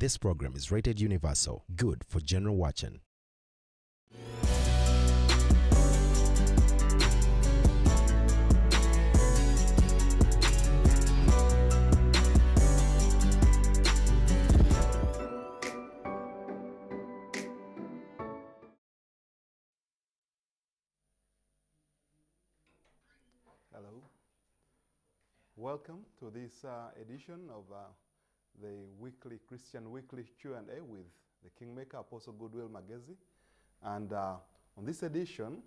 This program is rated universal, good for general watching. Hello. Welcome to this uh, edition of uh, the weekly Christian Weekly Q&A with the Kingmaker Apostle Goodwill Magezi. And uh, on this edition,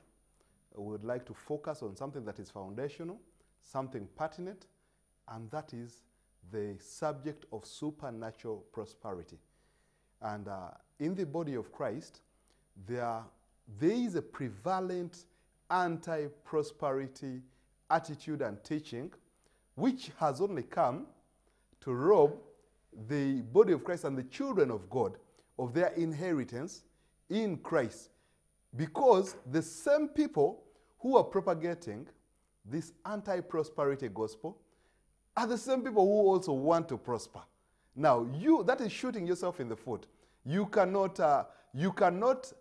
we would like to focus on something that is foundational, something pertinent, and that is the subject of supernatural prosperity. And uh, in the body of Christ, there, there is a prevalent anti prosperity attitude and teaching which has only come to rob the body of Christ and the children of God of their inheritance in Christ. Because the same people who are propagating this anti prosperity gospel are the same people who also want to prosper. Now, you that is shooting yourself in the foot. You cannot, uh, you cannot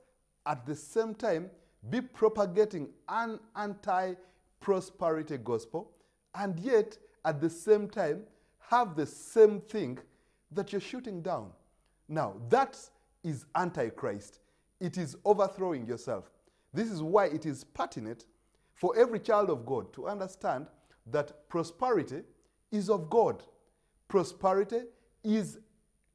at the same time be propagating an anti prosperity gospel and yet at the same time have the same thing that you're shooting down. Now, that is antichrist. It is overthrowing yourself. This is why it is pertinent for every child of God to understand that prosperity is of God. Prosperity is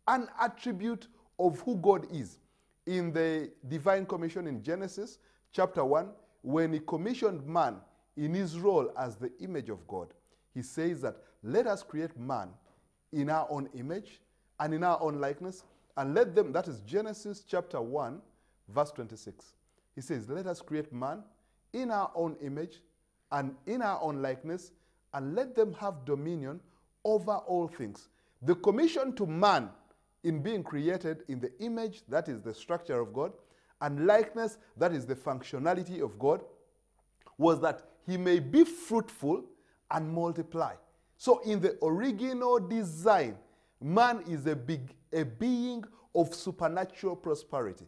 an attribute of who God is. In the divine commission in Genesis chapter 1, when he commissioned man in his role as the image of God, he says that let us create man in our own image and in our own likeness, and let them, that is Genesis chapter 1, verse 26. He says, Let us create man in our own image and in our own likeness, and let them have dominion over all things. The commission to man in being created in the image, that is the structure of God, and likeness, that is the functionality of God, was that he may be fruitful and multiply. So, in the original design, man is a, big, a being of supernatural prosperity.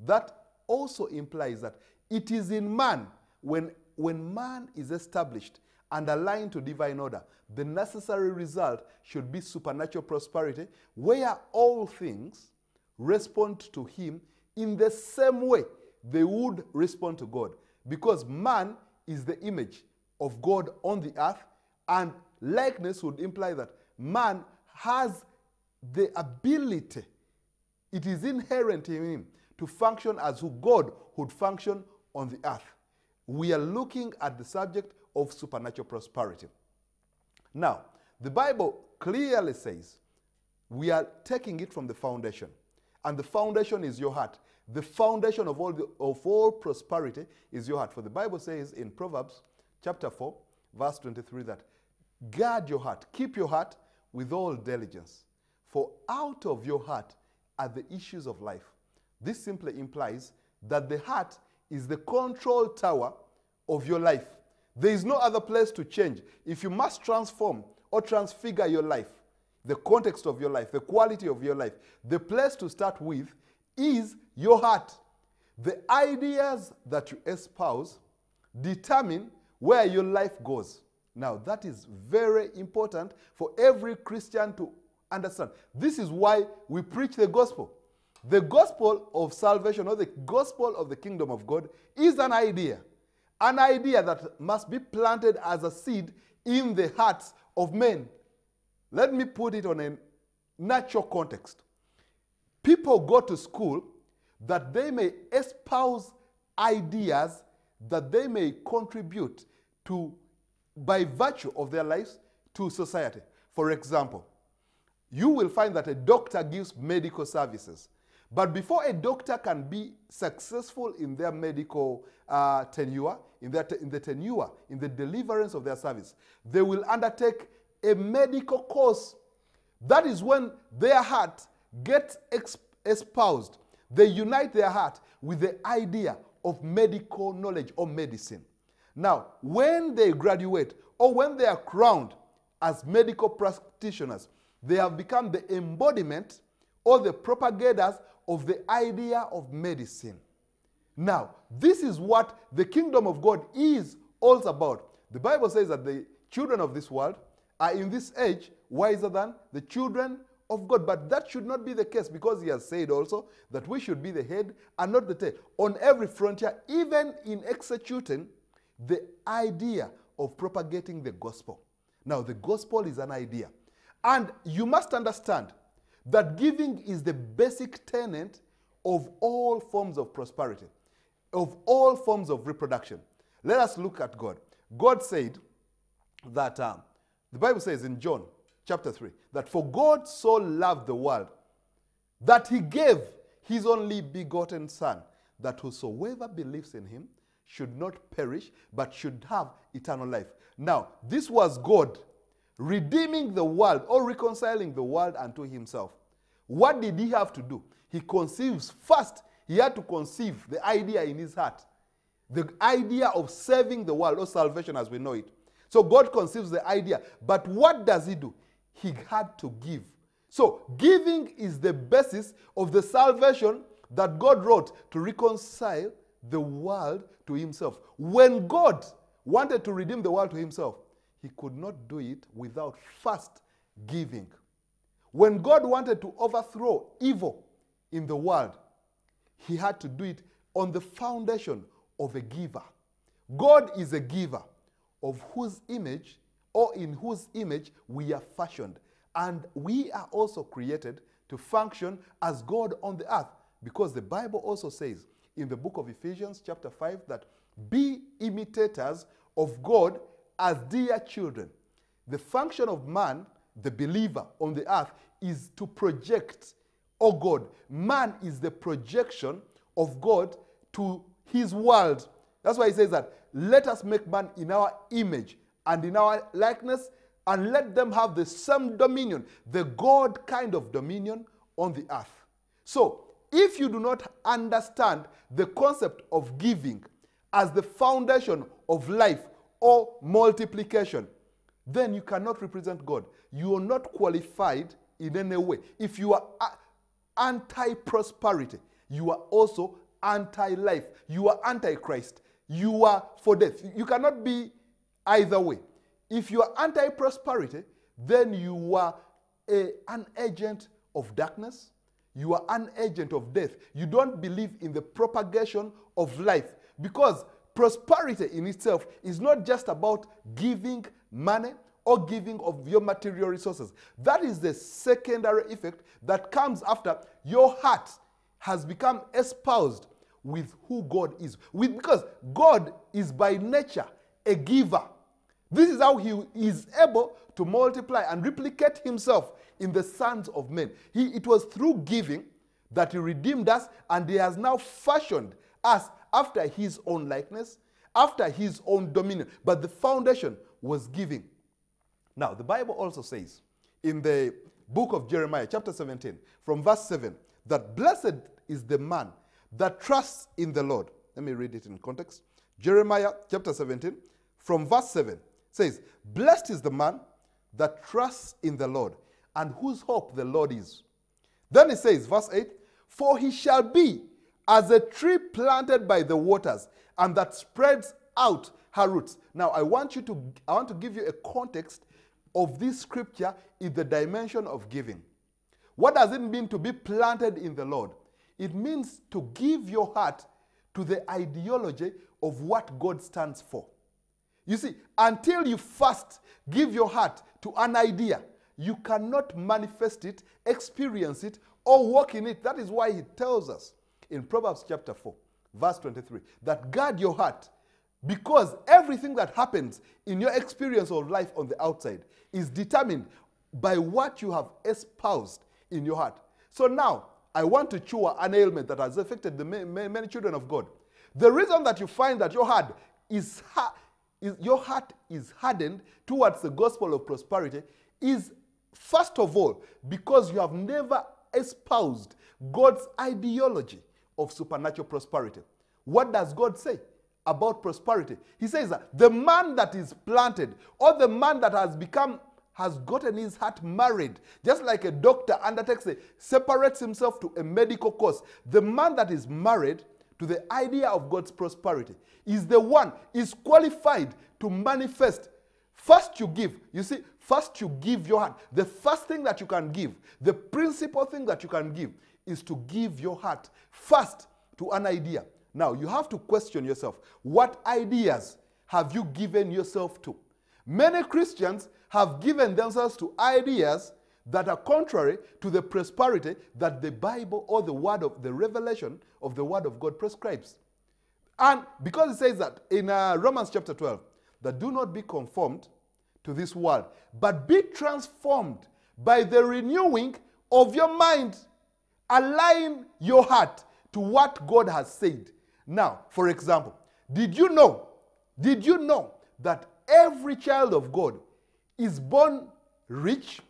That also implies that it is in man, when, when man is established and aligned to divine order, the necessary result should be supernatural prosperity, where all things respond to him in the same way they would respond to God. Because man is the image of God on the earth, and likeness would imply that man has the ability, it is inherent in him to function as who God would function on the earth. We are looking at the subject of supernatural prosperity. Now, the Bible clearly says we are taking it from the foundation, and the foundation is your heart. The foundation of all, the, of all prosperity is your heart. For the Bible says in Proverbs chapter 4, verse 23, that guard your heart, keep your heart with all diligence, for out of your heart are the issues of life. This simply implies that the heart is the control tower of your life. There is no other place to change. If you must transform or transfigure your life, the context of your life, the quality of your life, the place to start with is your heart. The ideas that you espouse determine where your life goes. Now, that is very important for every Christian to understand. This is why we preach the gospel. The gospel of salvation or the gospel of the kingdom of God is an idea. An idea that must be planted as a seed in the hearts of men. Let me put it on a natural context. People go to school that they may espouse ideas that they may contribute to, by virtue of their lives, to society. For example, you will find that a doctor gives medical services. But before a doctor can be successful in their medical uh, tenure, in, their in the tenure, in the deliverance of their service, they will undertake a medical course. That is when their heart gets espoused. They unite their heart with the idea of medical knowledge or medicine. Now, when they graduate or when they are crowned as medical practitioners, they have become the embodiment or the propagators of the idea of medicine. Now, this is what the kingdom of God is all about. The Bible says that the children of this world are in this age wiser than the children of God. But that should not be the case because he has said also that we should be the head and not the tail on every frontier, even in executing the idea of propagating the gospel. Now, the gospel is an idea. And you must understand that giving is the basic tenet of all forms of prosperity, of all forms of reproduction. Let us look at God. God said that um, the Bible says in John chapter 3 that for God so loved the world that he gave his only begotten Son, that whosoever believes in him should not perish, but should have eternal life. Now, this was God redeeming the world or reconciling the world unto himself. What did he have to do? He conceives first, he had to conceive the idea in his heart the idea of saving the world or salvation as we know it. So God conceives the idea. But what does he do? He had to give. So giving is the basis of the salvation that God wrote to reconcile the world to himself. When God wanted to redeem the world to himself, he could not do it without first giving. When God wanted to overthrow evil in the world, he had to do it on the foundation of a giver. God is a giver of whose image or in whose image we are fashioned. And we are also created to function as God on the earth because the Bible also says in the book of Ephesians, chapter 5, that be imitators of God as dear children. The function of man, the believer on the earth, is to project, oh God. Man is the projection of God to his world. That's why he says that let us make man in our image and in our likeness and let them have the same dominion, the God kind of dominion on the earth. So, if you do not understand the concept of giving as the foundation of life or multiplication, then you cannot represent God. You are not qualified in any way. If you are anti prosperity, you are also anti life. You are anti Christ. You are for death. You cannot be either way. If you are anti prosperity, then you are a, an agent of darkness. You are an agent of death. You don't believe in the propagation of life because prosperity in itself is not just about giving money or giving of your material resources. That is the secondary effect that comes after your heart has become espoused with who God is. With, because God is by nature a giver. This is how he is able to multiply and replicate himself in the sons of men. He, it was through giving that he redeemed us and he has now fashioned us after his own likeness, after his own dominion. But the foundation was giving. Now, the Bible also says in the book of Jeremiah, chapter 17, from verse 7, that blessed is the man that trusts in the Lord. Let me read it in context. Jeremiah chapter 17, from verse 7 says, Blessed is the man that trusts in the Lord and whose hope the Lord is. Then it says, verse 8, For he shall be as a tree planted by the waters and that spreads out her roots. Now, I want you to, I want to give you a context of this scripture in the dimension of giving. What does it mean to be planted in the Lord? It means to give your heart to the ideology of what God stands for. You see, until you first give your heart to an idea, you cannot manifest it, experience it, or walk in it. That is why he tells us in Proverbs chapter 4, verse 23, that guard your heart because everything that happens in your experience of life on the outside is determined by what you have espoused in your heart. So now, I want to cure an ailment that has affected the many, children of God. The reason that you find that your heart is, is your heart is hardened towards the gospel of prosperity is first of all because you have never espoused God's ideology of supernatural prosperity. What does God say about prosperity? He says that the man that is planted or the man that has become has gotten his heart married, just like a doctor undertakes a separates himself to a medical course. The man that is married to the idea of God's prosperity is the one is qualified to manifest. First, you give. You see, first you give your heart. The first thing that you can give, the principal thing that you can give, is to give your heart first to an idea. Now, you have to question yourself what ideas have you given yourself to? Many Christians have given themselves to ideas that are contrary to the prosperity that the Bible or the word of the revelation of the word of God prescribes. And because it says that in uh, Romans chapter 12, that do not be conformed to this world, but be transformed by the renewing of your mind. Align your heart to what God has said. Now, for example, did you know? Did you know that every child of God is born rich?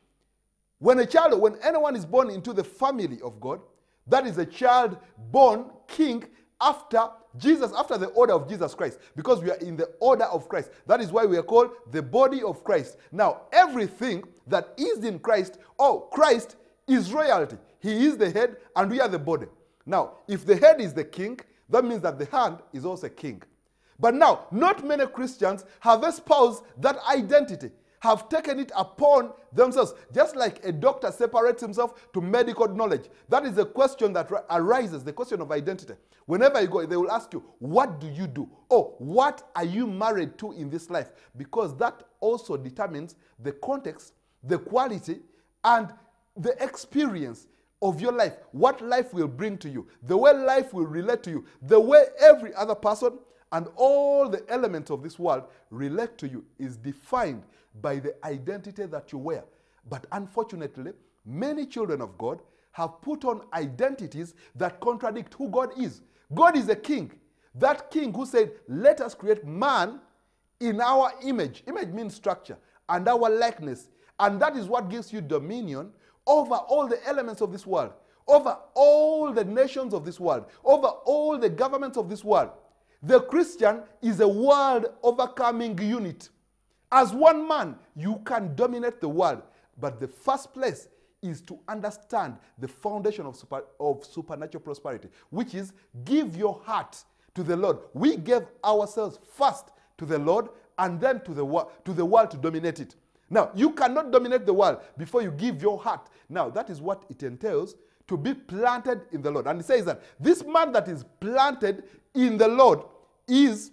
When a child, when anyone is born into the family of God, that is a child born king after Jesus, after the order of Jesus Christ, because we are in the order of Christ. That is why we are called the body of Christ. Now, everything that is in Christ, oh, Christ is royalty. He is the head, and we are the body. Now, if the head is the king, that means that the hand is also king. But now, not many Christians have espoused that identity, have taken it upon themselves, just like a doctor separates himself to medical knowledge. That is a question that arises, the question of identity. Whenever you go, they will ask you, What do you do? Oh, what are you married to in this life? Because that also determines the context, the quality, and the experience of your life, what life will bring to you, the way life will relate to you, the way every other person and all the elements of this world relate to you is defined by the identity that you wear. But unfortunately, many children of God have put on identities that contradict who God is. God is a king. That king who said, Let us create man in our image. Image means structure and our likeness. And that is what gives you dominion over all the elements of this world, over all the nations of this world, over all the governments of this world. The Christian is a world overcoming unit. As one man, you can dominate the world. But the first place is to understand the foundation of, super, of supernatural prosperity, which is give your heart to the Lord. We gave ourselves first to the Lord and then to the, to the world to dominate it. Now, you cannot dominate the world before you give your heart. Now, that is what it entails to be planted in the Lord. And he says that this man that is planted in the Lord is,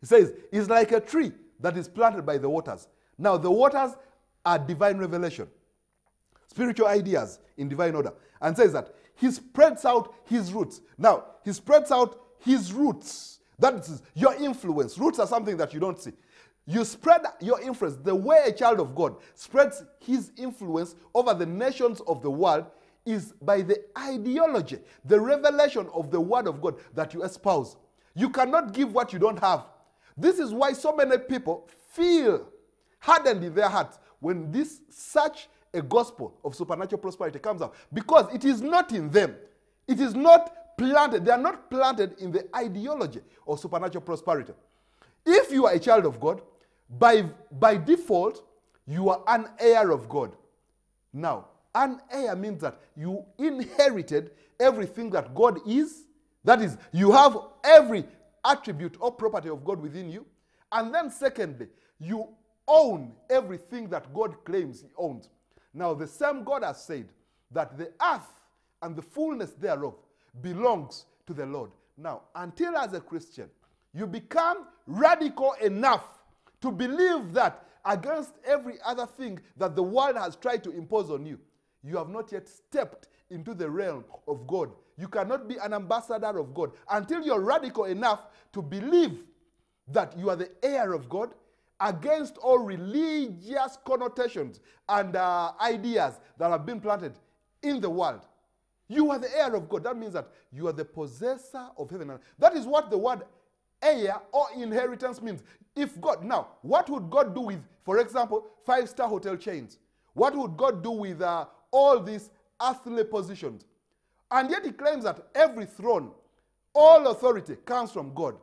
he says, is like a tree that is planted by the waters. Now, the waters are divine revelation, spiritual ideas in divine order. And says that he spreads out his roots. Now, he spreads out his roots. That is your influence. Roots are something that you don't see. You spread your influence the way a child of God spreads his influence over the nations of the world is by the ideology, the revelation of the word of God that you espouse. You cannot give what you don't have. This is why so many people feel hardened in their hearts when this such a gospel of supernatural prosperity comes out because it is not in them. It is not planted. They are not planted in the ideology of supernatural prosperity. If you are a child of God, by, by default, you are an heir of God. Now, an heir means that you inherited everything that God is. That is, you have every attribute or property of God within you. And then, secondly, you own everything that God claims He owns. Now, the same God has said that the earth and the fullness thereof belongs to the Lord. Now, until as a Christian, you become radical enough to believe that against every other thing that the world has tried to impose on you, you have not yet stepped into the realm of God. You cannot be an ambassador of God until you're radical enough to believe that you are the heir of God against all religious connotations and uh, ideas that have been planted in the world. You are the heir of God. That means that you are the possessor of heaven. That is what the word heir or inheritance means. If God, now, what would God do with, for example, five star hotel chains? What would God do with uh, all these earthly positions? And yet he claims that every throne, all authority comes from God,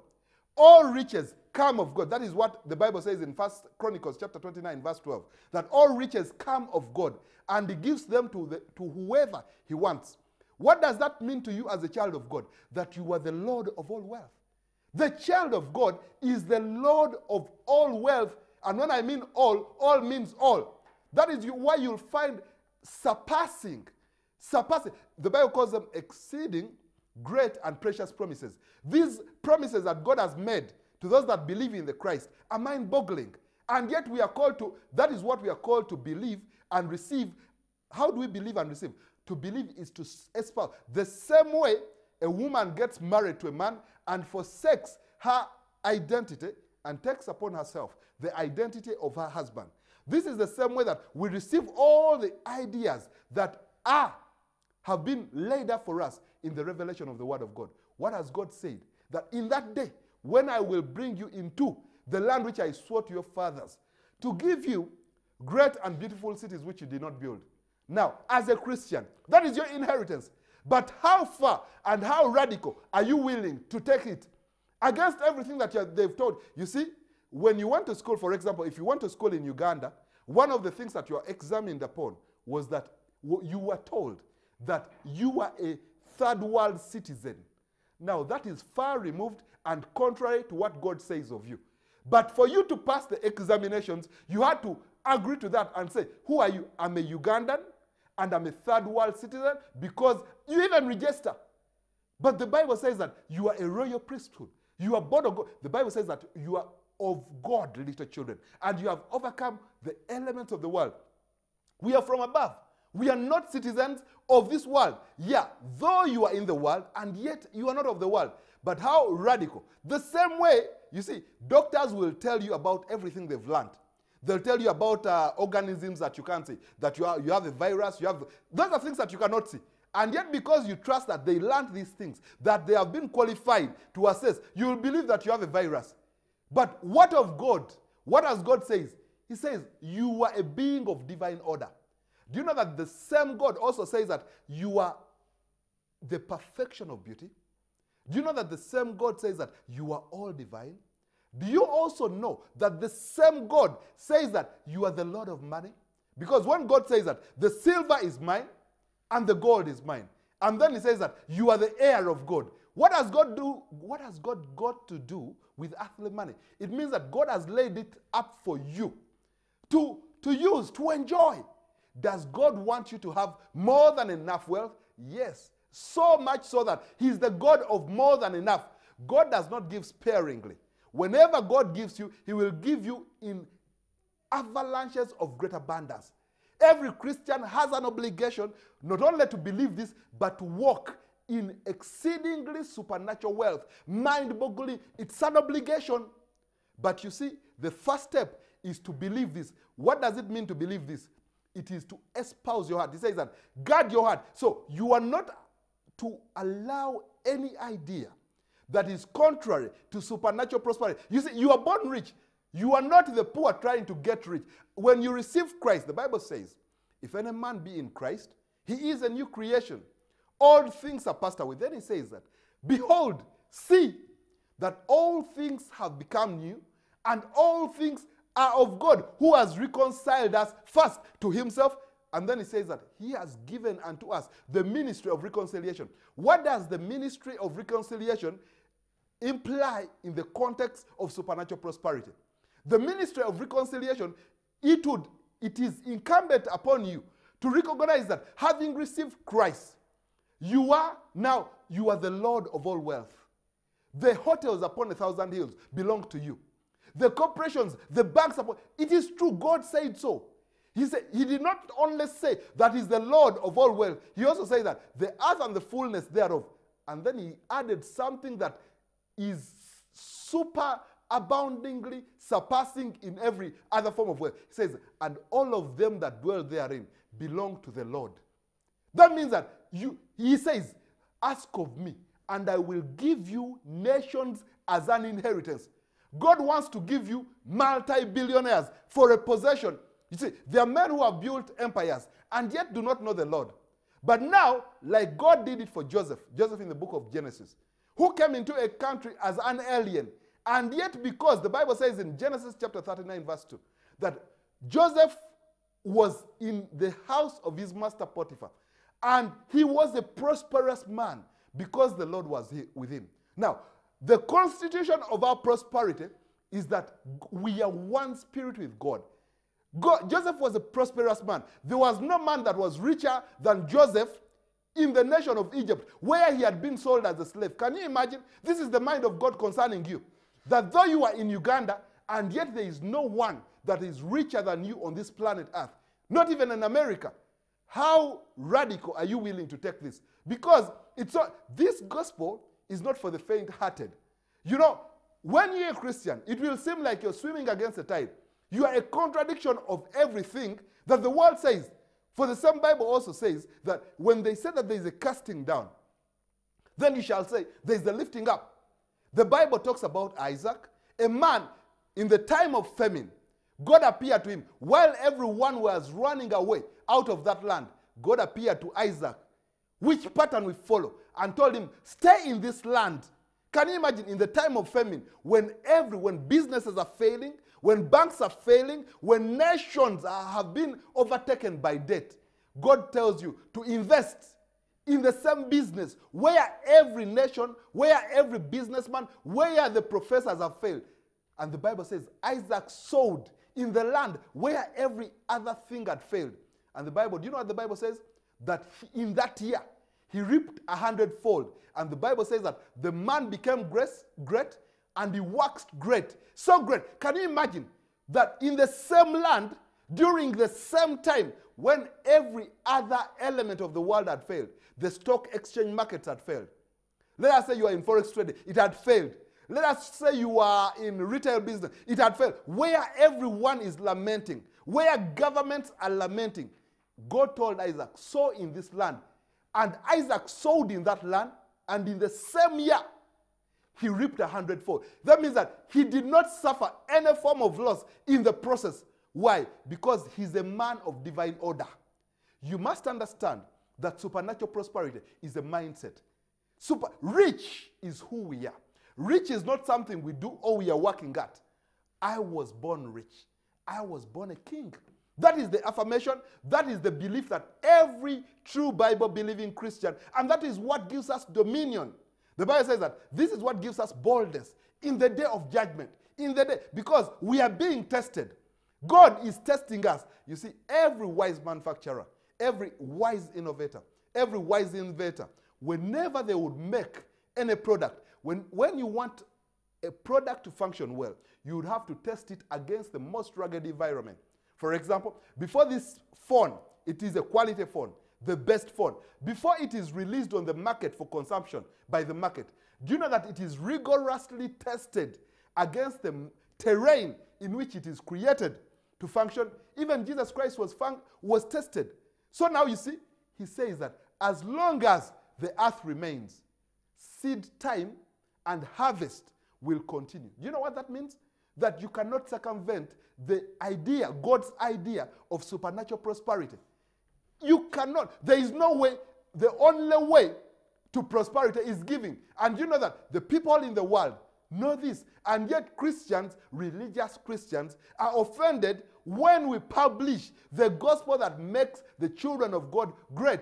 all riches come of God. That is what the Bible says in First Chronicles chapter 29, verse 12. That all riches come of God, and He gives them to, the, to whoever He wants. What does that mean to you as a child of God? That you are the Lord of all wealth. The child of God is the Lord of all wealth. And when I mean all, all means all. That is why you'll find surpassing, surpassing. The Bible calls them exceeding great and precious promises. These promises that God has made to those that believe in the Christ are mind boggling. And yet we are called to, that is what we are called to believe and receive. How do we believe and receive? To believe is to espouse. The same way a woman gets married to a man and forsakes her identity and takes upon herself the identity of her husband. This is the same way that we receive all the ideas that are have been laid up for us in the revelation of the word of God. What has God said? That in that day, when I will bring you into the land which I swore to your fathers, to give you great and beautiful cities which you did not build. Now, as a Christian, that is your inheritance. But how far and how radical are you willing to take it against everything that they've told? You see, when you went to school, for example, if you went to school in Uganda, one of the things that you are examined upon was that you were told that you are a third world citizen. Now, that is far removed and contrary to what God says of you. But for you to pass the examinations, you had to agree to that and say, Who are you? I'm a Ugandan and I'm a third world citizen because you even register. But the Bible says that you are a royal priesthood. You are born of God. The Bible says that you are of God, little children, and you have overcome the elements of the world. We are from above. We are not citizens of this world. Yeah, though you are in the world, and yet you are not of the world. But how radical. The same way, you see, doctors will tell you about everything they've learned. They'll tell you about uh, organisms that you can't see, that you, are, you have a virus, you have, those are things that you cannot see. And yet, because you trust that they learned these things, that they have been qualified to assess, you will believe that you have a virus. But what of God? What does God says? He says, you are a being of divine order. Do you know that the same God also says that you are the perfection of beauty? Do you know that the same God says that you are all divine? Do you also know that the same God says that you are the Lord of money? Because when God says that the silver is mine and the gold is mine, and then he says that you are the heir of God. What has God do? What has God got to do with earthly money? It means that God has laid it up for you to, to use, to enjoy. Does God want you to have more than enough wealth? Yes. So much so that He's the God of more than enough. God does not give sparingly. Whenever God gives you, He will give you in avalanches of great abundance. Every Christian has an obligation not only to believe this, but to walk in exceedingly supernatural wealth. Mind boggling, it's an obligation. But you see, the first step is to believe this. What does it mean to believe this? It is to espouse your heart. He says that guard your heart. So you are not to allow any idea that is contrary to supernatural prosperity. You see, you are born rich. You are not the poor trying to get rich. When you receive Christ, the Bible says, if any man be in Christ, he is a new creation. All things are passed away. Then he says that, behold, see that all things have become new, and all things are of God, who has reconciled us first to himself. And then he says that he has given unto us the ministry of reconciliation. What does the ministry of reconciliation imply in the context of supernatural prosperity. The ministry of reconciliation, it would it is incumbent upon you to recognize that having received Christ, you are now you are the Lord of all wealth. The hotels upon a thousand hills belong to you. The corporations, the banks upon it is true. God said so. He said he did not only say that he's the Lord of all wealth, he also said that the earth and the fullness thereof. And then he added something that is super aboundingly surpassing in every other form of wealth. He says, and all of them that dwell therein belong to the Lord. That means that you, he says, ask of me, and I will give you nations as an inheritance. God wants to give you multi-billionaires for a possession. You see, there are men who have built empires and yet do not know the Lord. But now, like God did it for Joseph, Joseph in the book of Genesis, who came into a country as an alien And yet, because the Bible says in Genesis chapter 39, verse 2, that Joseph was in the house of his master Potiphar, and he was a prosperous man because the Lord was with him. Now, the constitution of our prosperity is that we are one spirit with God. God. Joseph was a prosperous man. There was no man that was richer than Joseph in the nation of Egypt, where he had been sold as a slave. Can you imagine? This is the mind of God concerning you. That though you are in Uganda, and yet there is no one that is richer than you on this planet Earth, not even in America. How radical are you willing to take this? Because it's not, this gospel is not for the faint hearted. You know, when you're a Christian, it will seem like you're swimming against the tide. You are a contradiction of everything that the world says. For the same Bible also says that when they say that there is a casting down, then you shall say there is the lifting up. The Bible talks about Isaac, a man in the time of famine. God appeared to him while everyone was running away out of that land. God appeared to Isaac, which pattern we follow, and told him, Stay in this land. Can you imagine in the time of famine, when every when businesses are failing, when banks are failing, when nations are, have been overtaken by debt, God tells you to invest in the same business where every nation, where every businessman, where the professors have failed. And the Bible says Isaac sowed in the land where every other thing had failed. And the Bible, do you know what the Bible says? That in that year, he reaped a hundredfold. And the Bible says that the man became great and he waxed great. So great. Can you imagine that in the same land, during the same time, when every other element of the world had failed, the stock exchange markets had failed. Let us say you are in forex trading, it had failed. Let us say you are in retail business, it had failed. Where everyone is lamenting, where governments are lamenting, God told Isaac, sow in this land. And Isaac sowed in that land, and in the same year, he reaped a hundredfold. That means that he did not suffer any form of loss in the process. Why? Because he's a man of divine order. You must understand that supernatural prosperity is a mindset. Super rich is who we are. Rich is not something we do or we are working at. I was born rich. I was born a king. That is the affirmation. That is the belief that every true Bible believing Christian, and that is what gives us dominion. The Bible says that this is what gives us boldness in the day of judgment. In the day, because we are being tested. God is testing us. You see, every wise manufacturer, every wise innovator, every wise inventor, whenever they would make any product, when, when you want a product to function well, you would have to test it against the most rugged environment. For example, before this phone, it is a quality phone, the best phone. Before it is released on the market for consumption by the market, do you know that it is rigorously tested against the terrain in which it is created to function? Even Jesus Christ was, was tested. So now you see, he says that as long as the earth remains, seed time and harvest will continue. Do you know what that means? That you cannot circumvent the idea, God's idea of supernatural prosperity. You cannot. There is no way. The only way to prosperity is giving. And you know that the people in the world know this. And yet, Christians, religious Christians, are offended when we publish the gospel that makes the children of God great.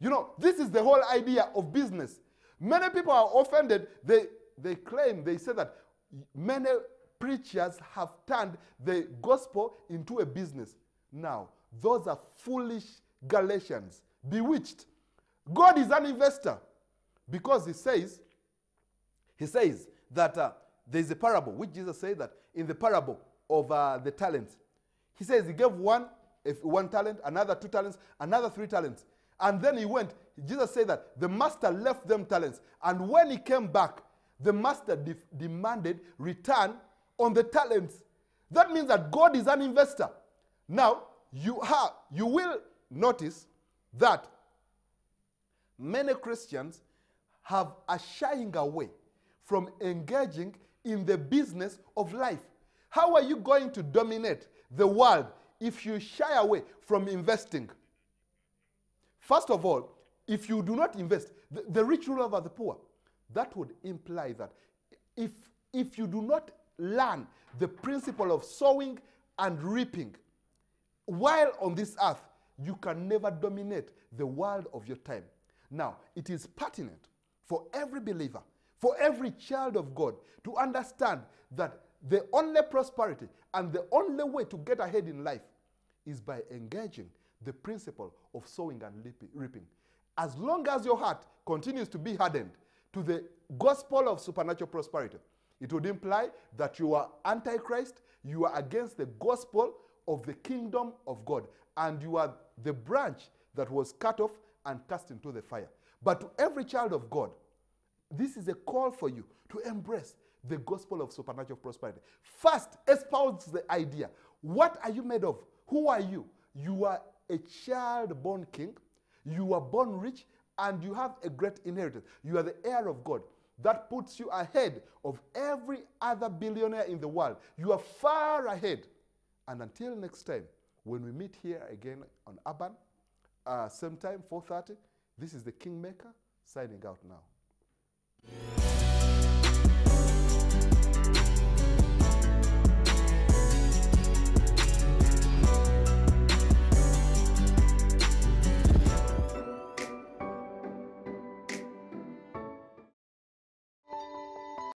You know, this is the whole idea of business. Many people are offended. They, they claim, they say that many preachers have turned the gospel into a business. Now, those are foolish Galatians, bewitched. God is an investor because he says, he says that uh, there's a parable, which Jesus said that in the parable of uh, the talents, he says he gave one if one talent, another two talents, another three talents. And then he went, Jesus said that the master left them talents. And when he came back, the master de- demanded return on the talents. That means that God is an investor. Now, you have you will notice that many Christians have a shying away from engaging in the business of life. How are you going to dominate the world if you shy away from investing? First of all, if you do not invest, the, the rich rule over the poor, that would imply that if if you do not learn the principle of sowing and reaping while on this earth, you can never dominate the world of your time. Now, it is pertinent for every believer, for every child of God to understand that the only prosperity and the only way to get ahead in life is by engaging the principle of sowing and reaping. As long as your heart continues to be hardened to the gospel of supernatural prosperity, it would imply that you are antichrist, you are against the gospel of the kingdom of God, and you are the branch that was cut off and cast into the fire. But to every child of God, this is a call for you to embrace the gospel of supernatural prosperity. First, espouse the idea. What are you made of? Who are you? You are a child born king, you are born rich, and you have a great inheritance. You are the heir of God. That puts you ahead of every other billionaire in the world. You are far ahead. And until next time, when we meet here again on Urban, uh, same time, 4.30, this is the Kingmaker signing out now.